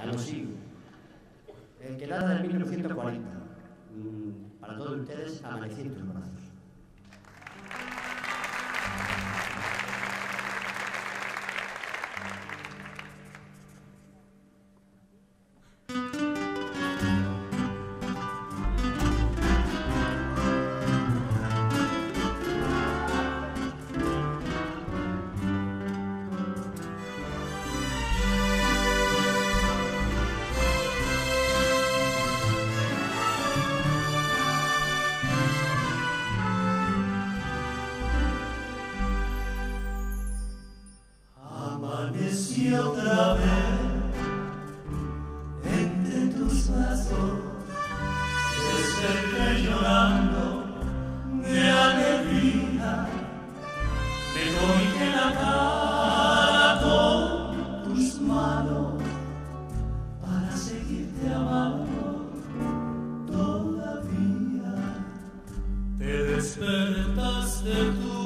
ya no. El que data de 1940, mm, para todos ustedes, amaneciendo en brazos. Amanecí otra vez entre tus brazos, desperté llorando de alegría, me cogí la cara con tus manos para seguirte amando todavía. Te despertaste tú,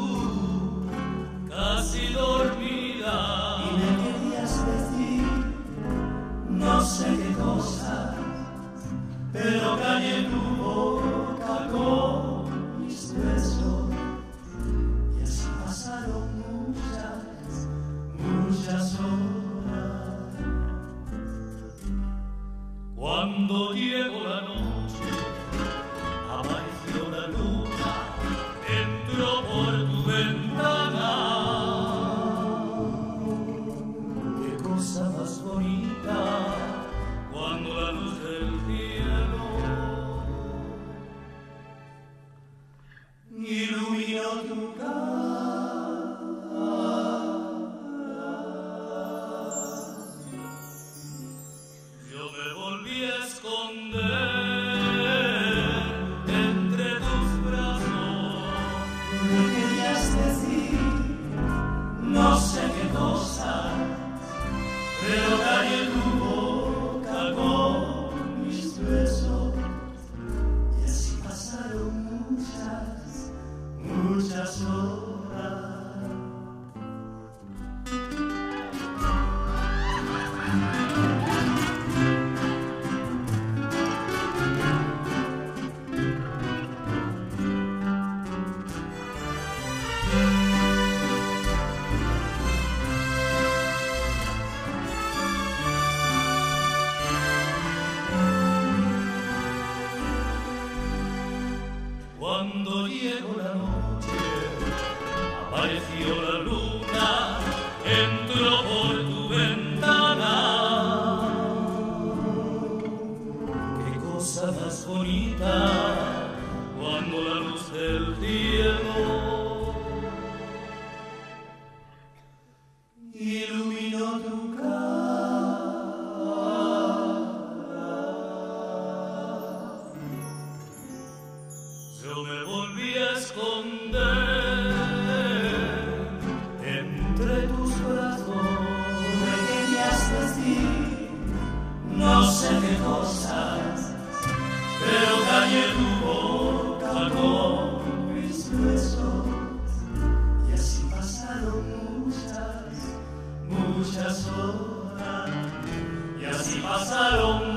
Qué cosa más bonita muchas, muchas horas. Cuando llegó la noche, apareció la luna, entró por tu ventana. Qué cosa más bonita cuando la luz del cielo esconder entre tus corazones me dijiste no sé qué cosas pero cayó tu boca con mis besos. Y así pasaron muchas muchas horas. Y así pasaron